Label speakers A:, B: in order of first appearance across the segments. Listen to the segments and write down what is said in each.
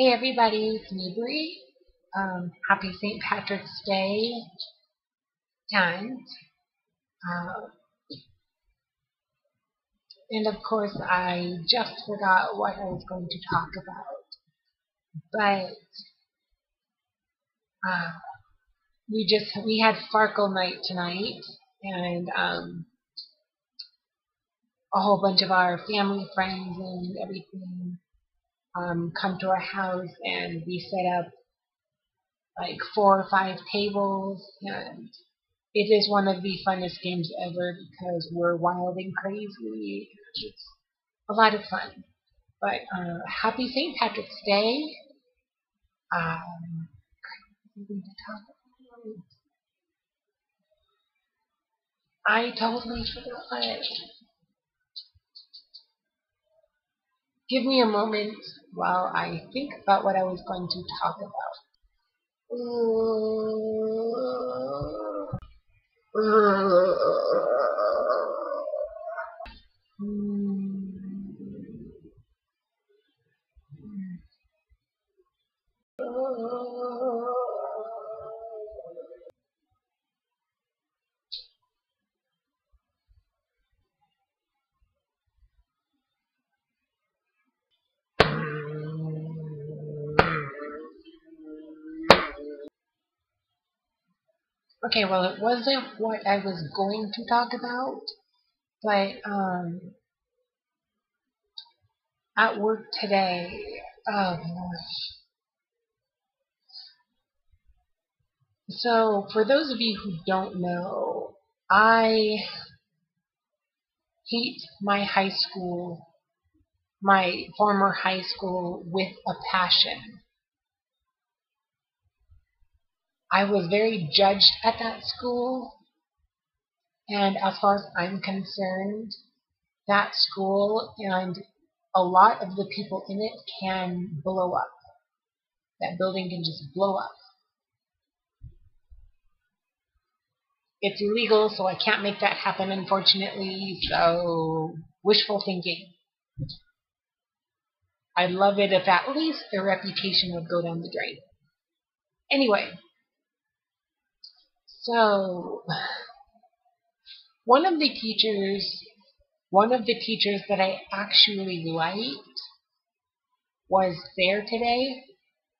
A: Hey everybody, it's me Bree. Um, happy St. Patrick's Day and uh, and of course I just forgot what I was going to talk about. But uh, we just we had Farkle night tonight and um, a whole bunch of our family friends and everything um, come to our house and we set up like four or five tables and it is one of the funnest games ever because we're wild and crazy. It's a lot of fun. But uh, happy St. Patrick's Day. Um, I totally forgot. Give me a moment while I think about what I was going to talk about. Hmm. Okay, well, it wasn't what I was going to talk about, but um, at work today, oh gosh. So, for those of you who don't know, I hate my high school, my former high school with a passion. I was very judged at that school. And as far as I'm concerned, that school and a lot of the people in it can blow up. That building can just blow up. It's illegal, so I can't make that happen, unfortunately. So, wishful thinking. I'd love it if at least their reputation would go down the drain. Anyway, so, one of the teachers, one of the teachers that I actually liked was there today,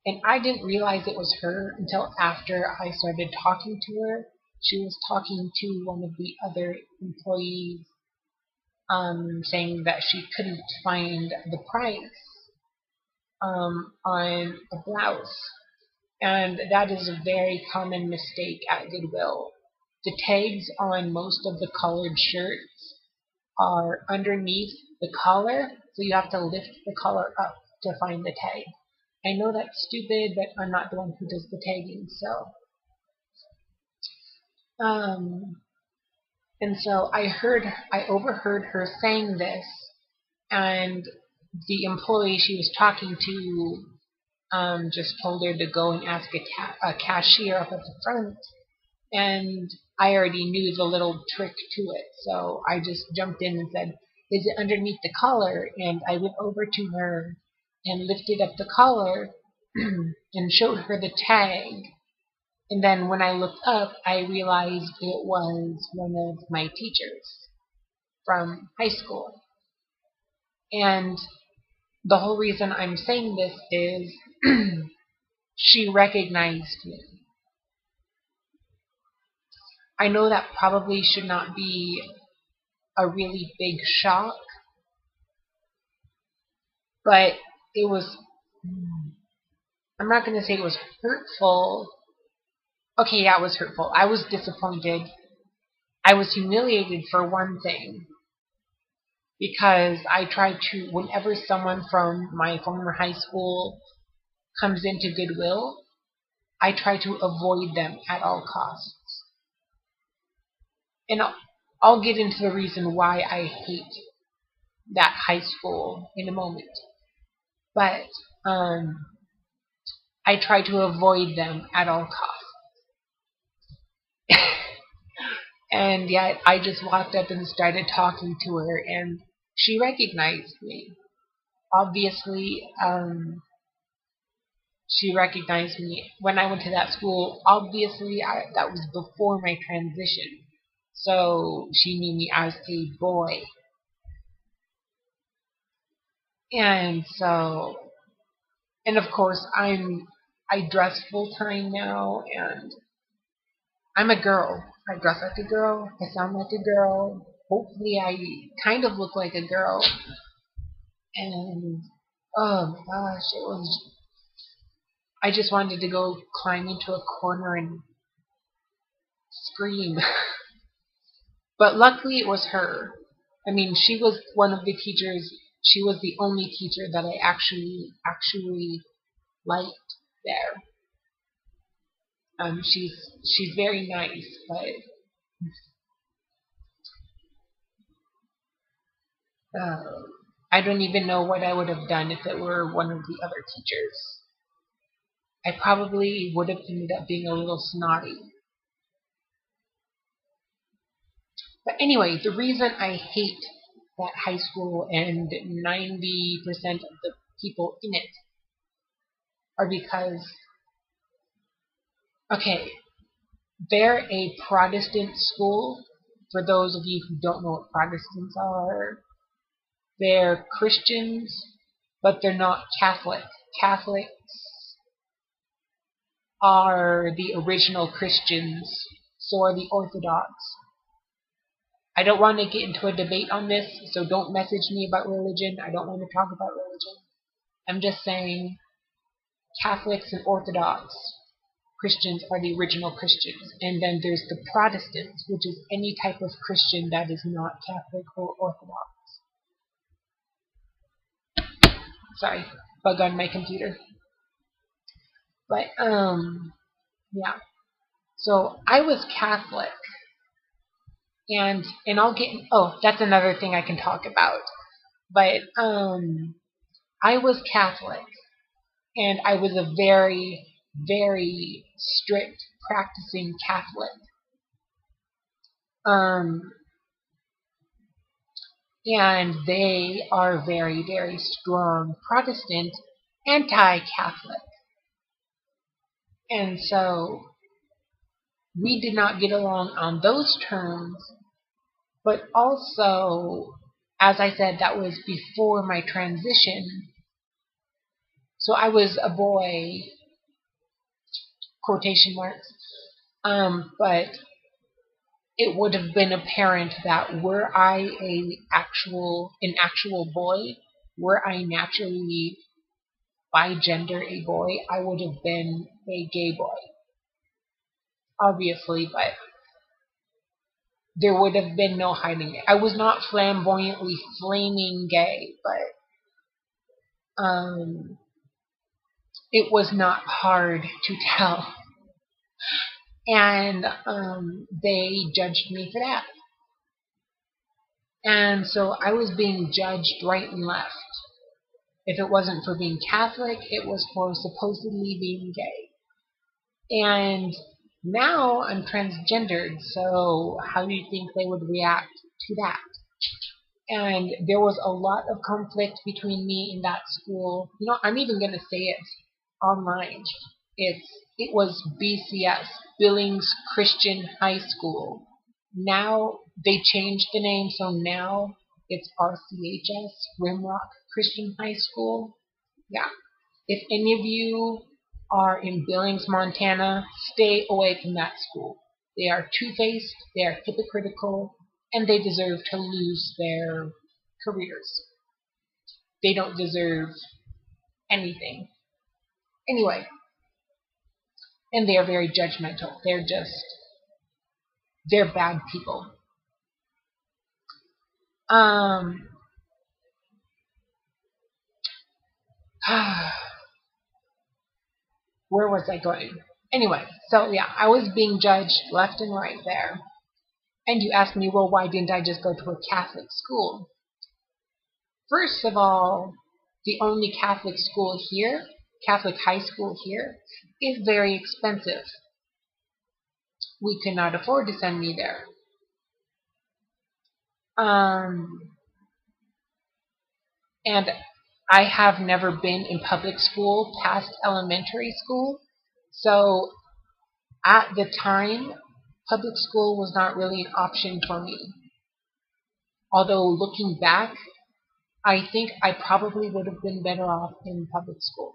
A: and I didn't realize it was her until after I started talking to her. She was talking to one of the other employees, um, saying that she couldn't find the price um, on a blouse and that is a very common mistake at Goodwill. The tags on most of the collared shirts are underneath the collar, so you have to lift the collar up to find the tag. I know that's stupid, but I'm not the one who does the tagging, so. Um, and so I heard, I overheard her saying this, and the employee she was talking to um, just told her to go and ask a, ca- a cashier up at the front. And I already knew the little trick to it. So I just jumped in and said, Is it underneath the collar? And I went over to her and lifted up the collar and showed her the tag. And then when I looked up, I realized it was one of my teachers from high school. And the whole reason I'm saying this is she recognized me. I know that probably should not be a really big shock, but it was, I'm not going to say it was hurtful. Okay, it was hurtful. I was disappointed. I was humiliated for one thing because I tried to, whenever someone from my former high school comes into Goodwill, I try to avoid them at all costs. And I'll, get into the reason why I hate that high school in a moment. But um, I try to avoid them at all costs. and yet I just walked up and started talking to her, and she recognized me. Obviously, um, she recognized me when I went to that school. Obviously, I, that was before my transition, so she knew me as a boy. And so, and of course, I'm I dress full time now, and I'm a girl. I dress like a girl. I sound like a girl. Hopefully, I kind of look like a girl. And oh my gosh, it was. I just wanted to go climb into a corner and scream. but luckily, it was her. I mean, she was one of the teachers. She was the only teacher that I actually actually liked there. Um, she's she's very nice, but uh, I don't even know what I would have done if it were one of the other teachers. I probably would have ended up being a little snotty. But anyway, the reason I hate that high school and 90% of the people in it are because, okay, they're a Protestant school. For those of you who don't know what Protestants are, they're Christians, but they're not Catholic. Catholics are the original Christians, so are the Orthodox. I don't want to get into a debate on this, so don't message me about religion. I don't want to talk about religion. I'm just saying Catholics and Orthodox Christians are the original Christians. And then there's the Protestants, which is any type of Christian that is not Catholic or Orthodox. Sorry, bug on my computer. But, um, yeah. So I was Catholic. And, and I'll get, oh, that's another thing I can talk about. But, um, I was Catholic and I was a very, very strict practicing Catholic. Um, and they are very, very strong Protestant, anti-Catholic. And so we did not get along on those terms, but also, as I said, that was before my transition. So I was a boy, quotation marks, um, but it would have been apparent that were I a actual an actual boy, were I naturally by gender a boy, I would have been a gay boy. Obviously, but there would have been no hiding it. I was not flamboyantly flaming gay, but um it was not hard to tell. And um, they judged me for that. And so I was being judged right and left. If it wasn't for being Catholic, it was for supposedly being gay. And now I'm transgendered, so how do you think they would react to that? And there was a lot of conflict between me and that school. You know, I'm even going to say it online. It's it was BCS Billings Christian High School. Now they changed the name, so now it's RCHS Rimrock Christian High School. Yeah. If any of you are in Billings, Montana, stay away from that school. They are two-faced, they are hypocritical, and they deserve to lose their careers. They don't deserve anything. Anyway, and they are very judgmental. They're just, they're bad people. Um, where was I going? Anyway, so yeah, I was being judged left and right there. And you ask me, well, why didn't I just go to a Catholic school? First of all, the only Catholic school here Catholic high school here is very expensive. We could not afford to send me there. Um, and I have never been in public school past elementary school. So at the time, public school was not really an option for me. Although looking back, I think I probably would have been better off in public school,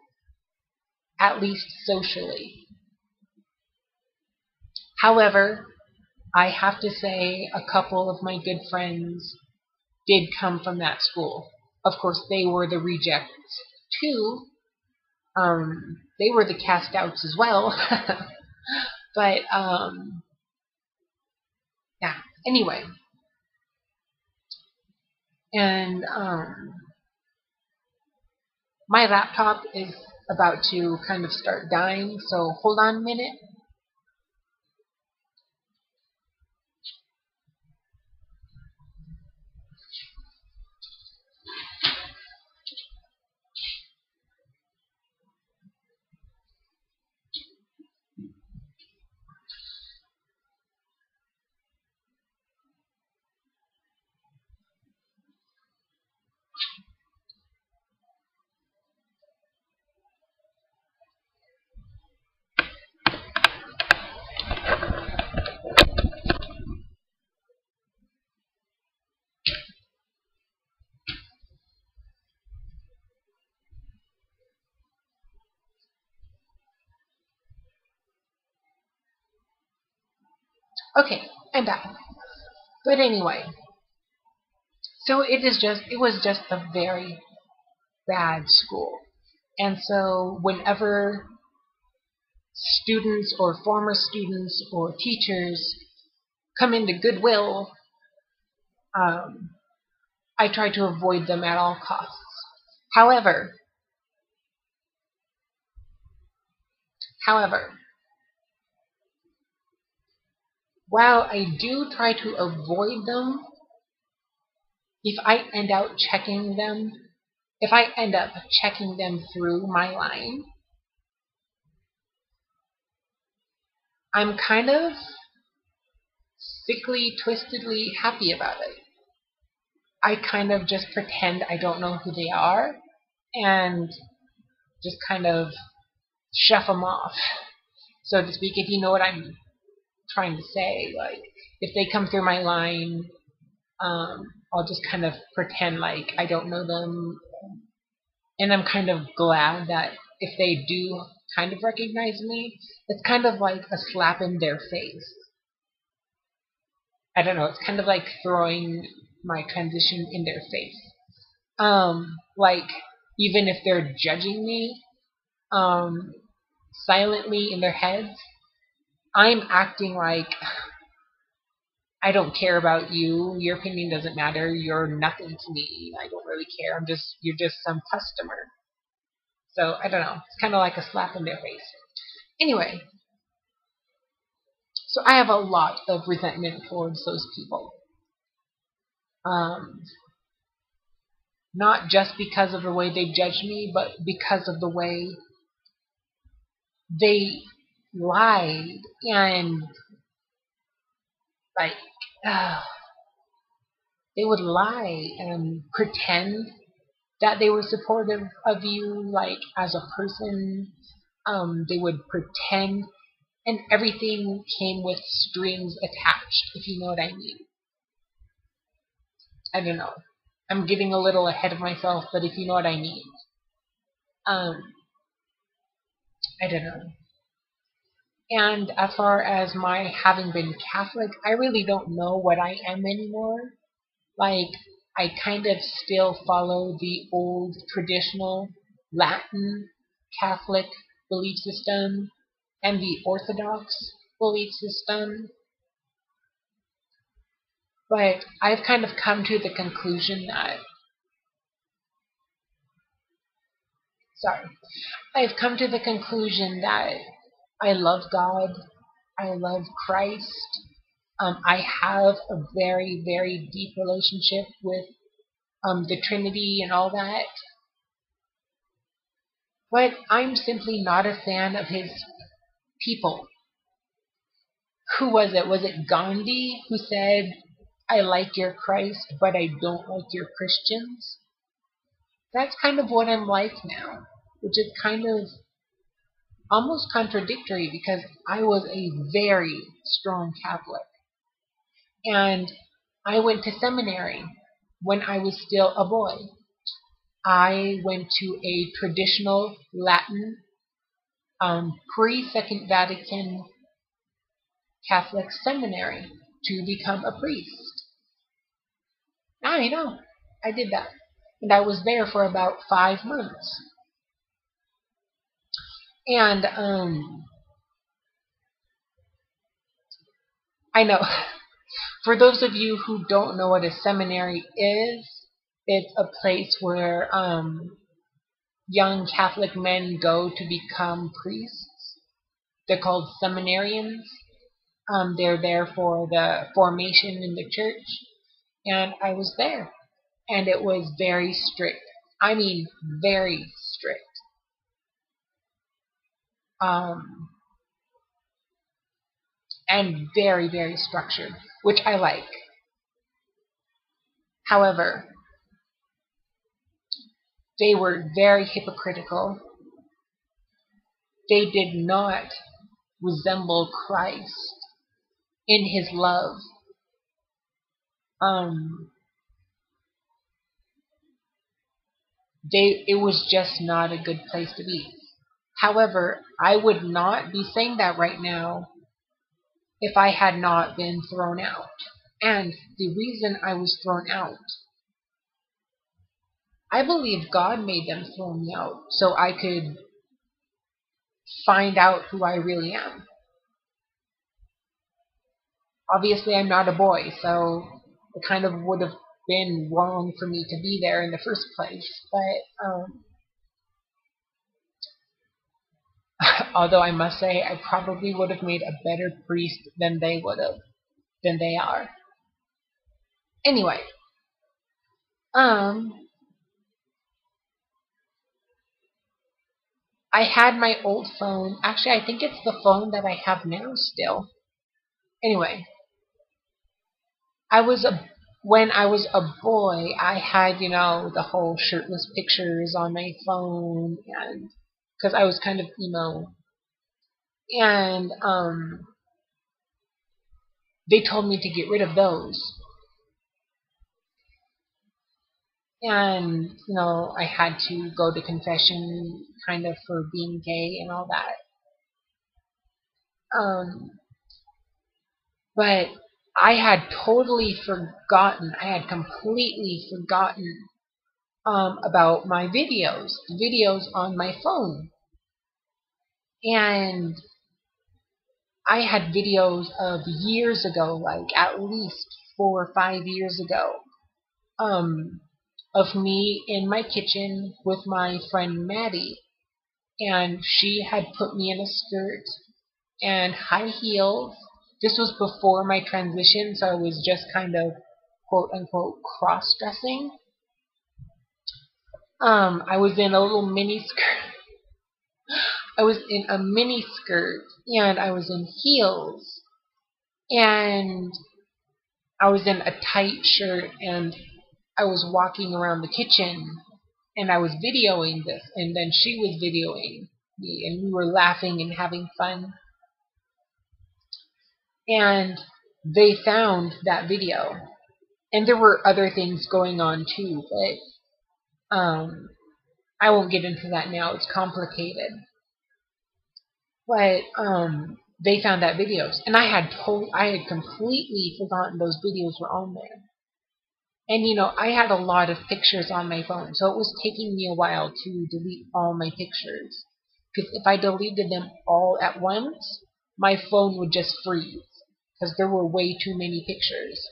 A: at least socially. However, I have to say a couple of my good friends did come from that school. Of course, they were the rejects too. Um, they were the cast outs as well. but um, yeah. Anyway, and um, my laptop is about to kind of start dying, so hold on a minute. Okay, I'm back. But anyway, so it is just it was just a very bad school. And so whenever students or former students or teachers come into Goodwill, um, I try to avoid them at all costs. However, however, while I do try to avoid them, if I end up checking them, if I end up checking them through my line, I'm kind of sickly, twistedly happy about it. I kind of just pretend I don't know who they are and just kind of shove them off, so to speak, if you know what I'm trying to say. Like, if they come through my line, um, I'll just kind of pretend like I don't know them. And I'm kind of glad that if they do kind of recognize me, it's kind of like a slap in their face. I don't know, it's kind of like throwing my transition in their face. Um, like, even if they're judging me, um, silently in their heads, I'm acting like I don't care about you. Your opinion doesn't matter. You're nothing to me. I don't really care. I'm just you're just some customer. So I don't know. It's kind of like a slap in their face. Anyway, so I have a lot of resentment towards those people. Um, not just because of the way they judge me, but because of the way they lied and like uh, they would lie and pretend that they were supportive of you like as a person. Um, they would pretend and everything came with strings attached if you know what i mean. I don't know. I'm getting a little ahead of myself but if you know what i mean. Um, i don't know and as far as my having been Catholic, I really don't know what I am anymore. Like, I kind of still follow the old traditional Latin Catholic belief system and the Orthodox belief system. But I've kind of come to the conclusion that sorry, I've come to the conclusion that I love God. I love Christ. Um, I have a very, very deep relationship with um, the Trinity and all that. But I'm simply not a fan of his people. Who was it? Was it Gandhi who said, I like your Christ, but I don't like your Christians? that's kind of what I'm like now, which is kind of almost contradictory because I was a very strong Catholic. And I went to seminary when I was still a boy. I went to a traditional Latin um, pre Second Vatican Catholic seminary to become a priest. I know, I did that. And I was there for about five months. And um, I know, for those of you who don't know what a seminary is, it's a place where um, young Catholic men go to become priests. They're called seminarians. Um, they're there for the formation in the church. And I was there. And it was very strict. I mean, very strict. Um, and very, very structured, which I like. However, they were very hypocritical. They did not resemble Christ in his love. Um, they it was just not a good place to be. However, I would not be saying that right now if I had not been thrown out. And the reason I was thrown out, I believe God made them throw me out so I could find out who I really am. Obviously, I'm not a boy, so it kind of would have been wrong for me to be there in the first place. But um, although I must say I probably would have made a better priest than they would have, than they are. Anyway, um, I had my old phone. Actually, I think it's the phone that I have now still. Anyway, I was a when I was a boy, I had, you know, the whole shirtless pictures on my phone and because I was kind of emo. And um, they told me to get rid of those. And, you know, I had to go to confession kind of for being gay and all that. Um, but I had totally forgotten, I had completely forgotten um, about my videos, videos on my phone. And I had videos of years ago, like at least four or five years ago, um, of me in my kitchen with my friend Maddie. And she had put me in a skirt and high heels. This was before my transition, so I was just kind of quote unquote cross dressing. Um, I was in a little mini skirt. I was in a mini skirt and I was in heels and I was in a tight shirt and I was walking around the kitchen and I was videoing this and then she was videoing me and we were laughing and having fun. And they found that video. And there were other things going on too, but um, I won't get into that now. It's complicated. But um, they found that videos, and I had told, I had completely forgotten those videos were on there. And you know, I had a lot of pictures on my phone, so it was taking me a while to delete all my pictures. Because if I deleted them all at once, my phone would just freeze because there were way too many pictures.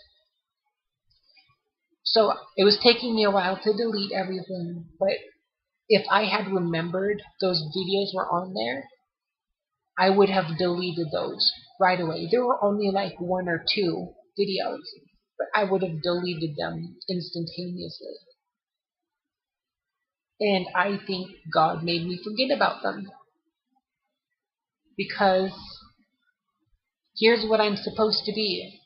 A: So it was taking me a while to delete everything, but if I had remembered those videos were on there, I would have deleted those right away. There were only like one or two videos, but I would have deleted them instantaneously. And I think God made me forget about them. Because here's what I'm supposed to be.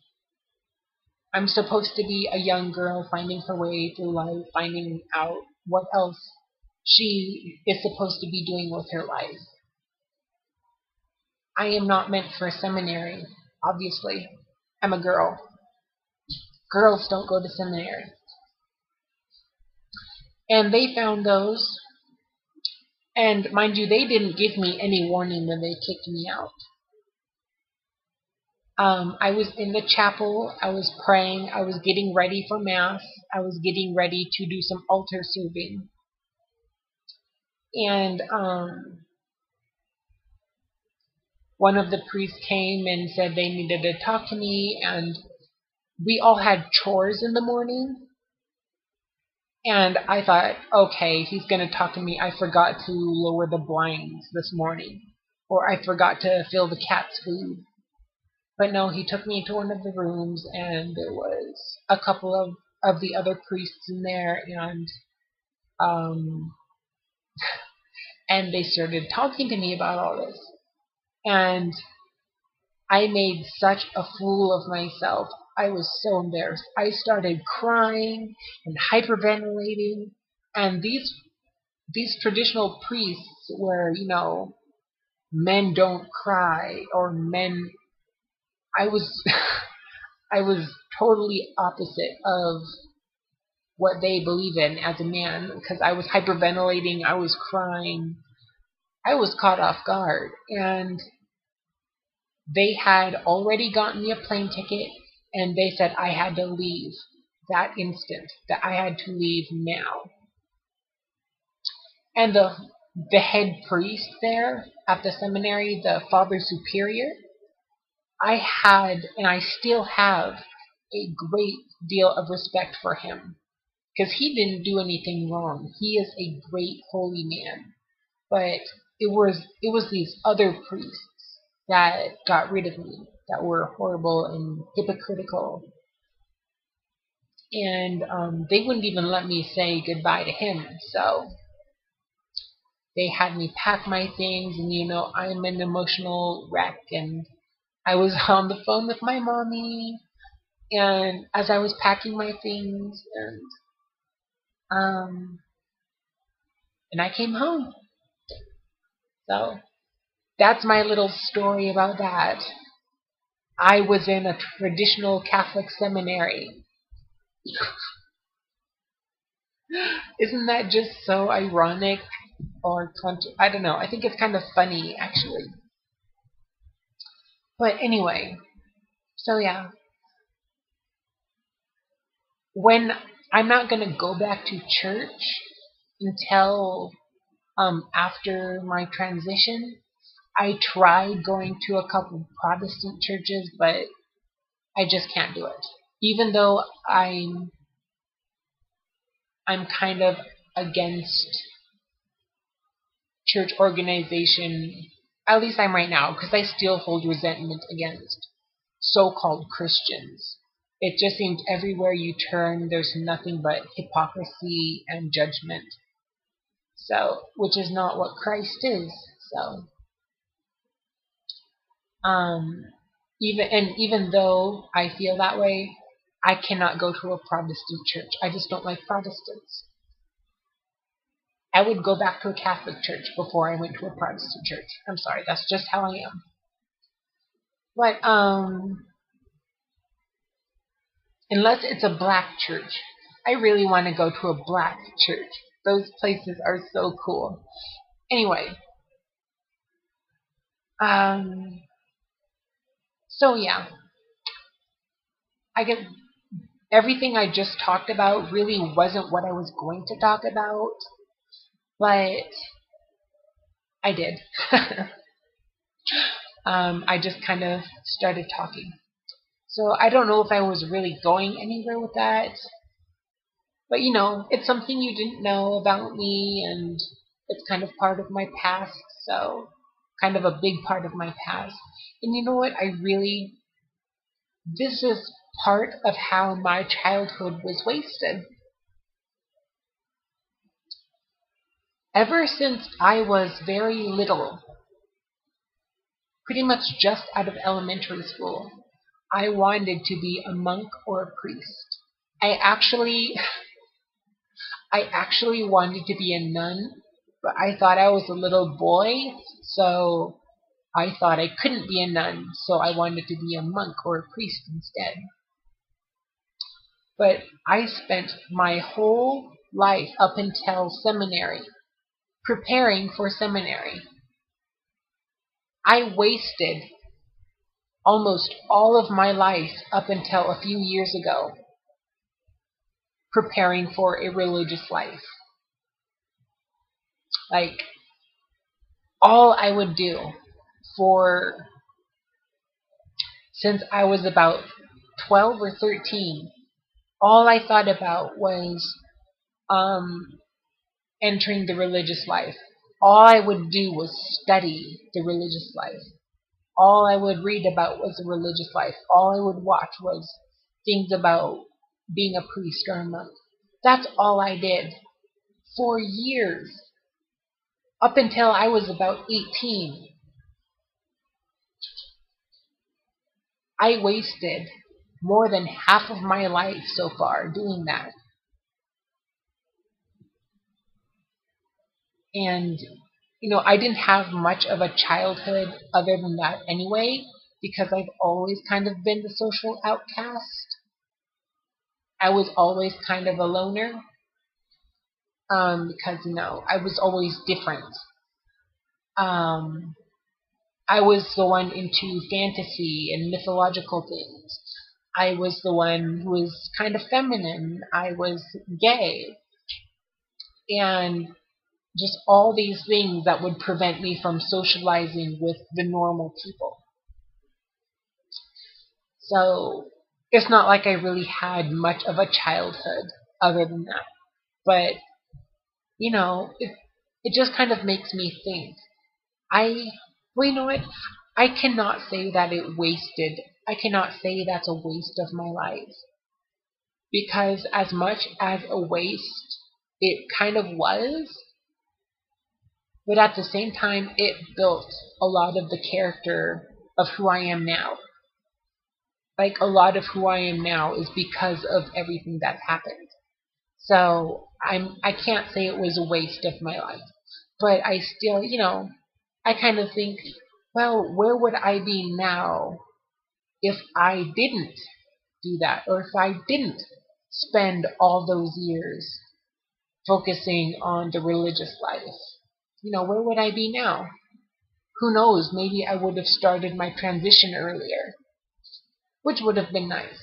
A: I'm supposed to be a young girl finding her way through life, finding out what else she is supposed to be doing with her life. I am not meant for a seminary, obviously. I'm a girl. Girls don't go to seminary. And they found those. And mind you, they didn't give me any warning when they kicked me out. Um, I was in the chapel. I was praying. I was getting ready for Mass. I was getting ready to do some altar serving. And um, one of the priests came and said they needed to talk to me. And we all had chores in the morning. And I thought, okay, he's going to talk to me. I forgot to lower the blinds this morning. Or I forgot to fill the cat's food. But no, he took me into one of the rooms, and there was a couple of, of the other priests in there, and um, and they started talking to me about all this, and I made such a fool of myself. I was so embarrassed. I started crying and hyperventilating, and these these traditional priests where you know men don't cry or men I was I was totally opposite of what they believe in as a man because I was hyperventilating, I was crying. I was caught off guard and they had already gotten me a plane ticket and they said I had to leave that instant, that I had to leave now. And the the head priest there at the seminary, the father superior, I had and I still have a great deal of respect for him because he didn't do anything wrong. He is a great holy man. But it was it was these other priests that got rid of me that were horrible and hypocritical. And um, they wouldn't even let me say goodbye to him. So they had me pack my things, and you know I'm an emotional wreck, and I was on the phone with my mommy, and as I was packing my things, and um, and I came home. So that's my little story about that. I was in a traditional Catholic seminary. Isn't that just so ironic? Or, I don't know. I think it's kind of funny, actually. But anyway, so yeah. When I'm not going to go back to church until um, after my transition, I tried going to a couple Protestant churches, but I just can't do it. Even though I'm I'm kind of against church organization at least I'm right now, because I still hold resentment against so-called Christians. It just seems everywhere you turn, there's nothing but hypocrisy and judgment. So, which is not what Christ is. So, um, even and even though I feel that way, I cannot go to a Protestant church. I just don't like Protestants. I would go back to a Catholic church before I went to a Protestant church. I'm sorry, that's just how I am. But um unless it's a black church, I really want to go to a black church. Those places are so cool. Anyway, um so yeah. I guess everything I just talked about really wasn't what I was going to talk about. But I did. um, I just kind of started talking. So I don't know if I was really going anywhere with that. But you know, it's something you didn't know about me, and it's kind of part of my past, so kind of a big part of my past. And you know what? I really, this is part of how my childhood was wasted. Ever since I was very little, pretty much just out of elementary school, I wanted to be a monk or a priest. I actually, I actually wanted to be a nun, but I thought I was a little boy, so I thought I couldn't be a nun, so I wanted to be a monk or a priest instead. But I spent my whole life up until seminary preparing for seminary. I wasted almost all of my life up until a few years ago preparing for a religious life. Like, all I would do for since I was about 12 or 13, all I thought about was um, entering the religious life. All I would do was study the religious life. All I would read about was the religious life. All I would watch was things about being a priest or a monk. That's all I did for years. Up until I was about 18. I wasted more than half of my life so far doing that. And, you know, I didn't have much of a childhood other than that anyway, because I've always kind of been the social outcast. I was always kind of a loner. Um, because, you know, I was always different. Um, I was the one into fantasy and mythological things. I was the one who was kind of feminine. I was gay. And just all these things that would prevent me from socializing with the normal people. So it's not like I really had much of a childhood other than that. But, you know, it, it just kind of makes me think. I, well, you know what? I cannot say that it wasted, I cannot say that's a waste of my life. Because as much as a waste it kind of was, but at the same time, it built a lot of the character of who I am now. Like a lot of who I am now is because of everything that happened. So I'm I can't say it was a waste of my life, but I still, you know, I kind of think, well, where would I be now if I didn't do that, or if I didn't spend all those years focusing on the religious life? you know, where would I be now? Who knows, maybe I would have started my transition earlier, which would have been nice.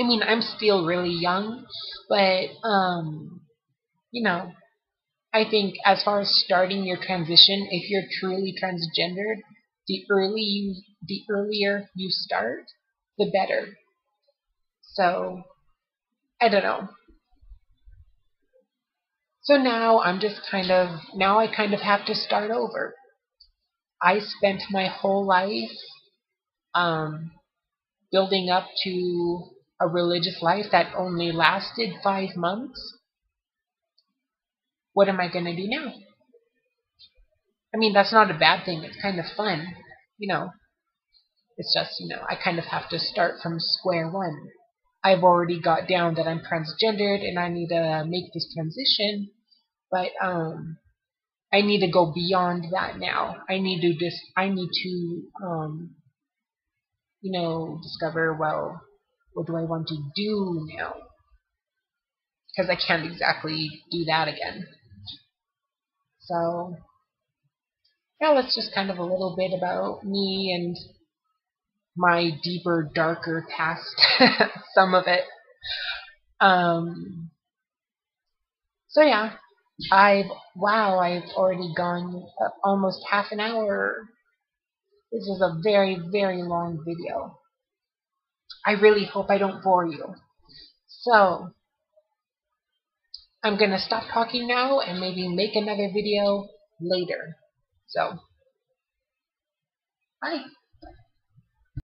A: I mean, I'm still really young, but, um, you know, I think as far as starting your transition, if you're truly transgendered, the early you, the earlier you start, the better. So, I don't know. So now I'm just kind of, now I kind of have to start over. I spent my whole life um, building up to a religious life that only lasted five months. What am I going to do now? I mean, that's not a bad thing. It's kind of fun, you know. It's just, you know, I kind of have to start from square one. I've already got down that I'm transgendered and I need to make this transition. But um, I need to go beyond that now. I need to just I need to um, you know discover well what do I want to do now because I can't exactly do that again. So yeah, that's just kind of a little bit about me and my deeper, darker past. some of it. Um, so yeah, I've, wow, I've already gone almost half an hour. This is a very, very long video. I really hope I don't bore you. So, I'm going to stop talking now and maybe make another video later. So, bye.